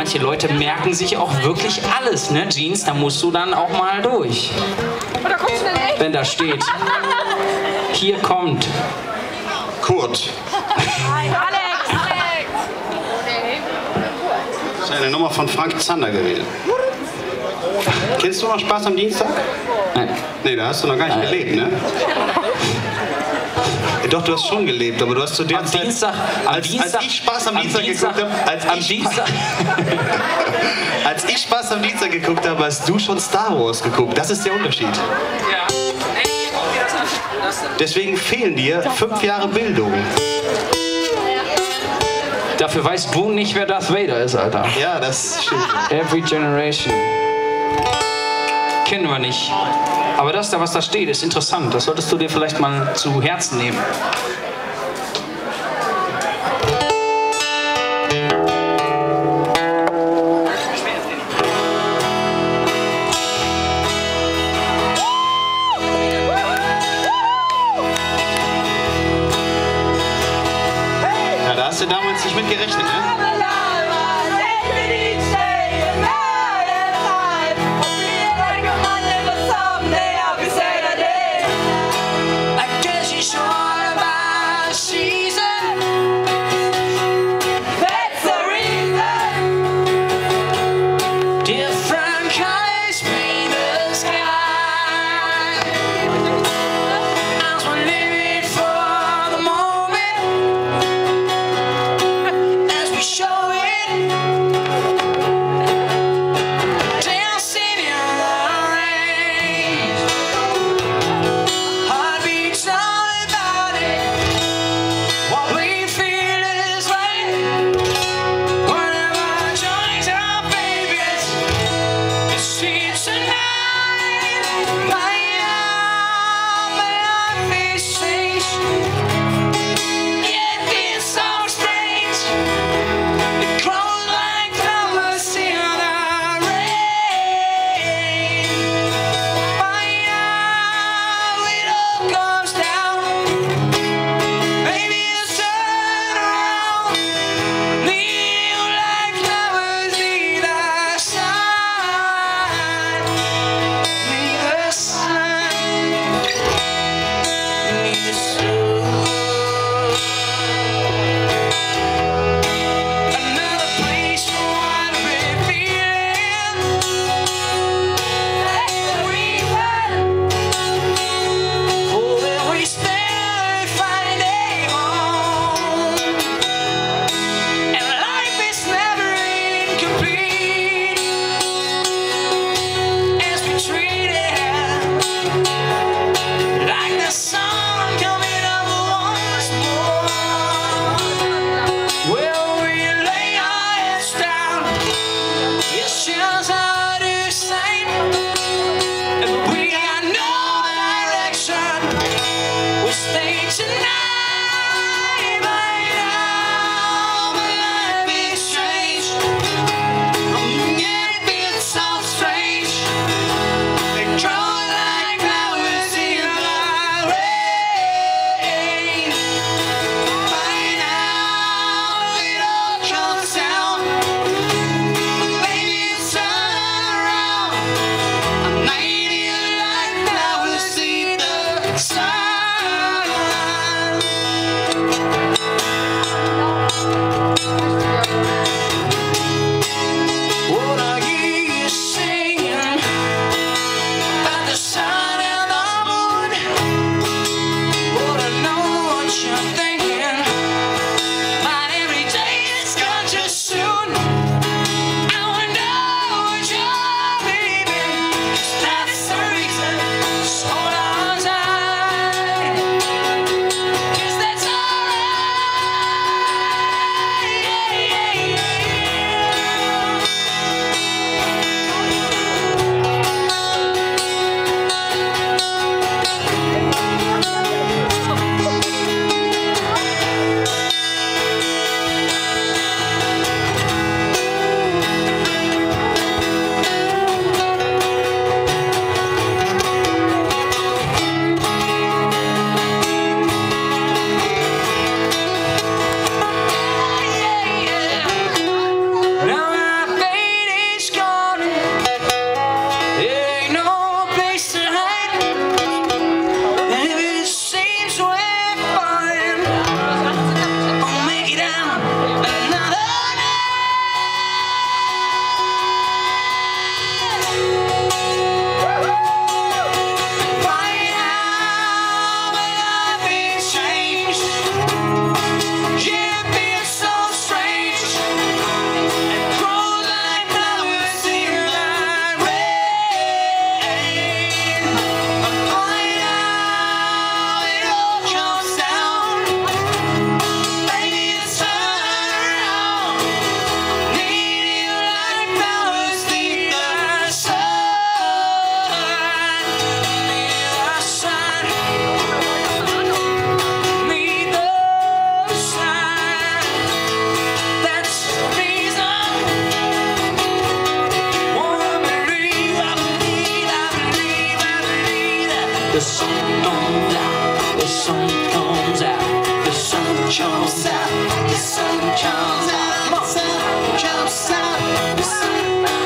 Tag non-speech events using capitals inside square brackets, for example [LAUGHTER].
manche Leute merken sich auch wirklich alles, ne? Jeans, da musst du dann auch mal durch. Wenn da steht, hier kommt Kurt. Das ist eine Nummer von Frank Zander gewesen. Kennst du noch Spaß am Dienstag? Nein. Nee, da hast du noch gar nicht gelebt, ne? Doch, du hast schon gelebt, aber du hast zu der Am Zeit, Dienstag, am als, Dienstag, als ich Spaß am, am Dienstag, Dienstag- geguckt habe, als, am ich Dienstag, [LAUGHS] als ich Spaß am Dienstag geguckt habe, hast du schon Star Wars geguckt. Das ist der Unterschied. Deswegen fehlen dir fünf Jahre Bildung. dafür weißt du nicht, wer Darth Vader ist, Alter. Ja, das stimmt. Every Generation. Kennen wir nicht. Aber das da, was da steht, ist interessant. Das solltest du dir vielleicht mal zu Herzen nehmen. The sun comes out. The sun comes out. The sun comes out. The sun comes out. Come on. Jumps out. The sun Sunshine.